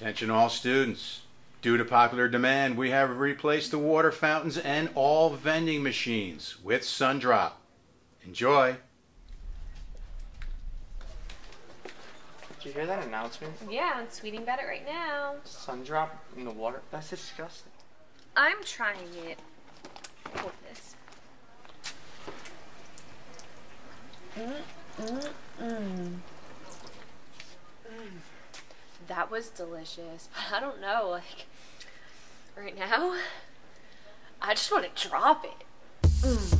Attention all students. Due to popular demand, we have replaced the water fountains and all vending machines with Sundrop. Enjoy. Did you hear that announcement? Yeah, I'm tweeting about it right now. Sun drop in the water? That's disgusting. I'm trying it. Hold this. Mm, mm, mm. That was delicious. But I don't know, like, right now, I just want to drop it. Mm.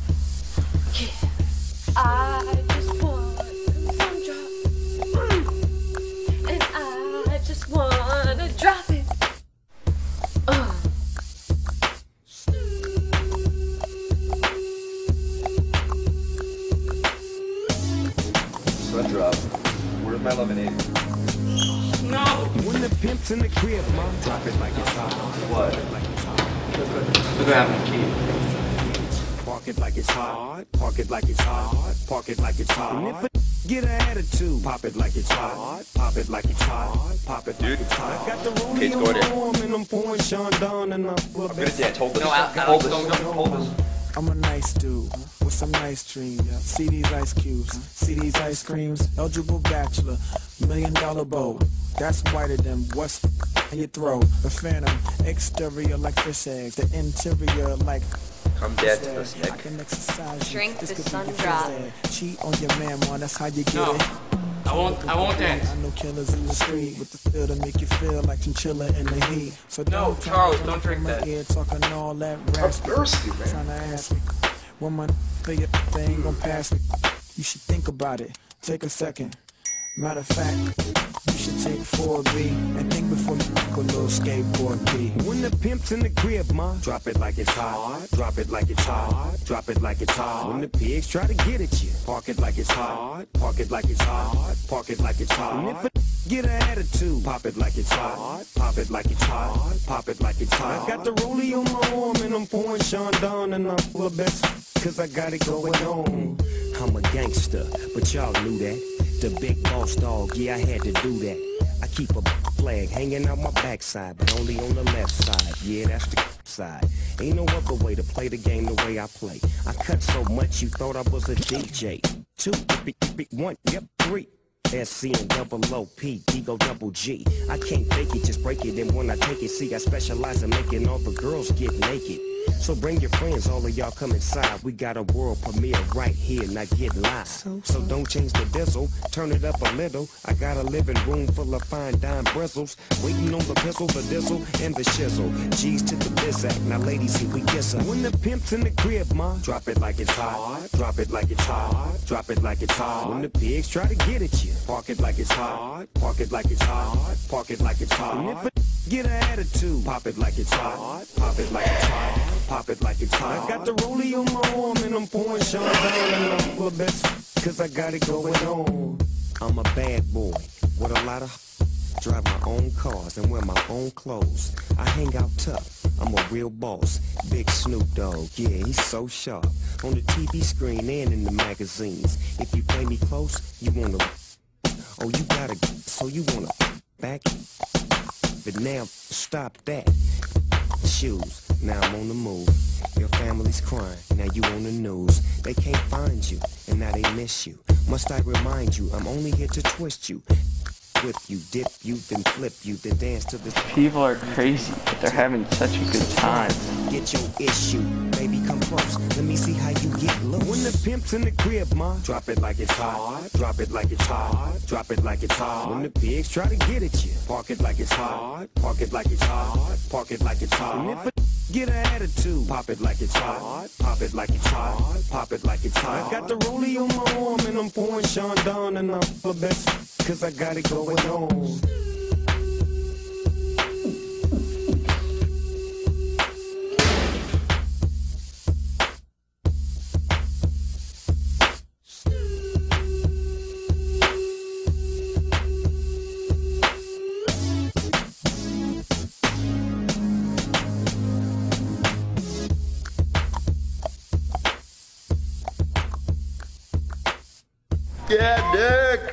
My lemonade? When the pimp's in the crib, mom, drop it like it's hot. What? Look what happened to Keith. Park it like it's hot. Park it like it's hot. Park it like it's hot. If a get an attitude, pop it like it's hot. Pop it like it's hot. Pop it like it's hot. I got the Kids, rollie go on there. and I'm pouring Sean down and I'm full of Good at that. Hold this. No, Al- Hold Alex, this. don't- don't- Hold this. I'm a nice dude with some nice dreams. See these ice cubes, see these ice creams. Eligible bachelor, million dollar bow. That's whiter than what's in your throat. A phantom, exterior like fish eggs, the interior like. I'm dead to egg. this, I exercise. Drink This the sun drop. Cheat on your man, man. That's how you get No. it. I won't, I won't dance. I know killers in the street with the feel to make you feel like chinchilla in the heat. So No, don't Charles, don't drink my that. Ear talking all that I'm raspy. thirsty, man. Trying to ask me when my figure they ain't gonna pass me. You should think about it. Take a second. Matter of fact, you should take 4B and think before you fuck a little skateboard B. When the pimp's in the crib, ma, drop it like it's hot. Drop it like it's hot. Drop it like it's hot. When the pigs try to get at you, park it like it's hot. Park it like it's hot. Park it like it's hot. And if a get an attitude, pop it like it's hot. Pop it like it's hot. Pop it like it's hot. I got the rollie on my arm and I'm pouring Sean down and I'm full of best cause I got it going on. I'm a gangster, but y'all knew that. The big boss dog, yeah, I had to do that. I keep a flag hanging out my backside, but only on the left side. Yeah, that's the side. Ain't no other way to play the game the way I play. I cut so much you thought I was a DJ. Two, three, three, one, yep, three. SC and double O P, Ego double G. I can't fake it, just break it. And when I take it, see, I specialize in making all the girls get naked. So bring your friends, all of y'all come inside. We got a world premiere right here, now get live. So don't change the diesel, turn it up a little. I got a living room full of fine dime bristles. Waiting on the pistol, the diesel, and the shizzle. G's to the biz act, now ladies, here we kiss her. When the pimp's in the crib, ma, drop it like it's hot. Drop it like it's hot. Drop it like it's hot. When the pigs try to get at you, park it like it's hot. Park it like it's hot. Park it like it's hot. Get an attitude, pop it like it's hot. Pop it like it's hot. Pop it like it's hot. I got the rollie on my arm and I'm pouring down and I'm of best cause I got it going on. I'm a bad boy with a lot of drive my own cars and wear my own clothes. I hang out tough. I'm a real boss. Big Snoop Dogg, yeah, he's so sharp. On the TV screen and in the magazines. If you play me close, you wanna. Oh, you gotta. So you wanna back? But now, stop that. Shoes, now I'm on the move. Your family's crying, now you on the news. They can't find you, and now they miss you. Must I remind you, I'm only here to twist you. Whip you, dip you, then flip you, then dance to the People are crazy, but they're having such a good time. Get your issue, baby, come close. Let me see how you get loose. When the pimp's in the crib, ma, drop it like it's hot. Drop it like it's hot. Drop it like it's hot. When the pigs try to get at you, park it like it's hot. Park it like it's hot. Park it like it's hot. And if a get an attitude, pop it like it's hot. Pop it like it's hot. Pop it like it's hot. I got the rollie on my arm and I'm pouring Sean down and I'm the best cause I got it going on. Yeah, Nick.